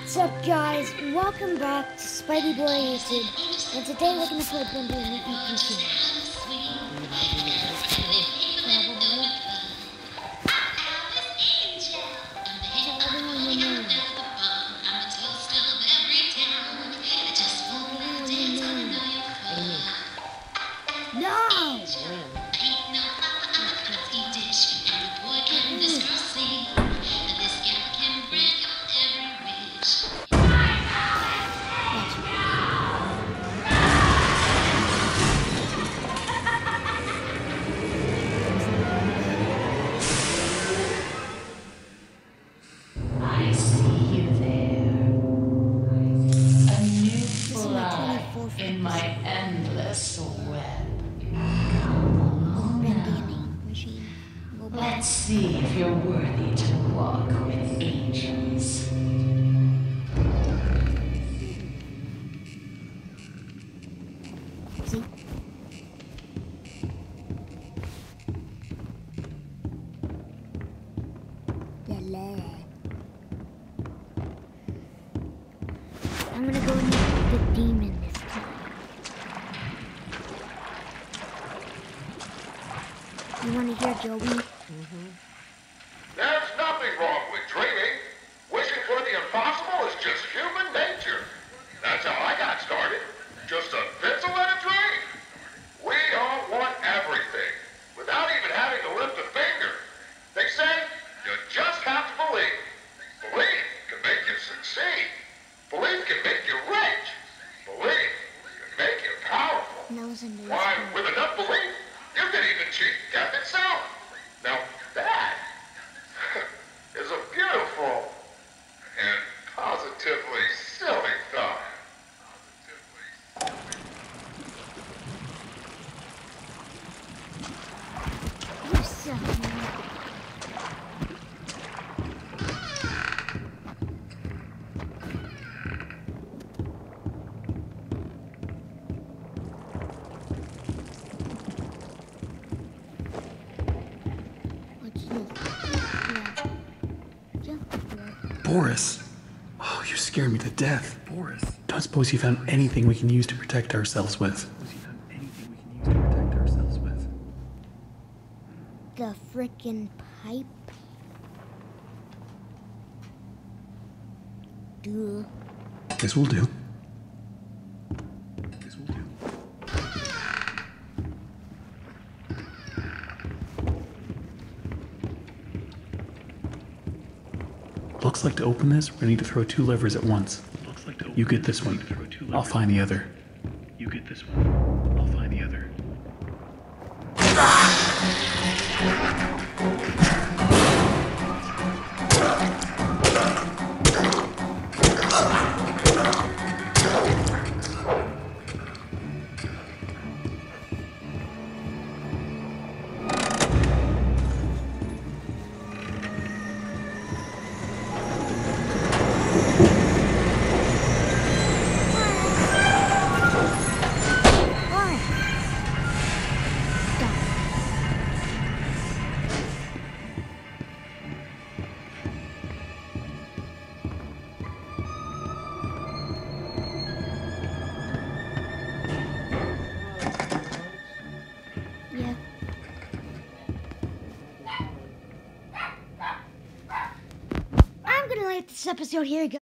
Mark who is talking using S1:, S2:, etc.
S1: What's up, guys? Welcome back to Spidey Boy YouTube, and today we're gonna play Bendy in the EPC.
S2: Fly
S1: 24th
S2: in my endless web. Let's see if you're worthy to walk with angels.
S1: I'm gonna go and the demon this wanna hear Joey?
S3: There's nothing wrong with dreaming. Wishing for the impossible is just human nature. That's how I got started. Just a pencil and a dream. We all want everything without even having to lift a finger. They say you just have to believe. Belief can make you succeed. Belief can make you rich. Belief can make you powerful.
S1: Nose and nose.
S3: Why, with enough belief, you can even cheat death itself.
S4: Boris. Oh, you scare me to death. Boris. Don't suppose you found anything we can use to protect ourselves with.
S1: The frickin' pipe. Duh.
S4: This will do. Looks like to open this, we need to throw two levers at once. You get this one. I'll find the other. This
S1: episode here you go.